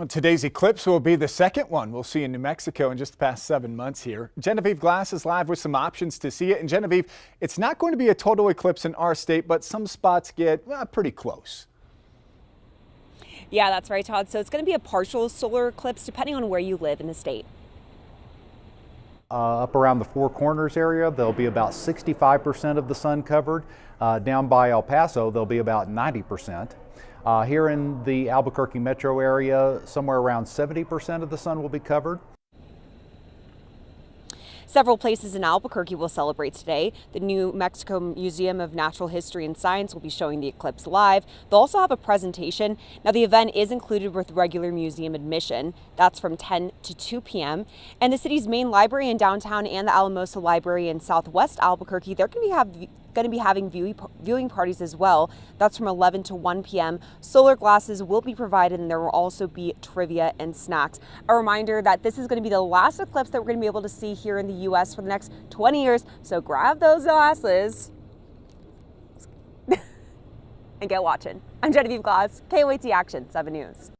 Well, today's eclipse will be the second one we'll see in New Mexico in just the past seven months here. Genevieve Glass is live with some options to see it. And Genevieve, it's not going to be a total eclipse in our state, but some spots get well, pretty close. Yeah, that's right, Todd. So it's going to be a partial solar eclipse depending on where you live in the state. Uh, up around the Four Corners area, there'll be about 65% of the sun covered. Uh, down by El Paso, there'll be about 90%. Uh, here in the Albuquerque metro area, somewhere around 70% of the sun will be covered. Several places in Albuquerque will celebrate today. The New Mexico Museum of Natural History and Science will be showing the eclipse live. They'll also have a presentation. Now, the event is included with regular museum admission. That's from 10 to 2 p.m. And the city's main library in downtown and the Alamosa Library in southwest Albuquerque, they're going to have going to be having viewing parties as well. That's from 11 to 1 p.m. Solar glasses will be provided and there will also be trivia and snacks. A reminder that this is going to be the last eclipse that we're going to be able to see here in the U.S. for the next 20 years. So grab those glasses and get watching. I'm Genevieve Glass, KOAT Action 7 News.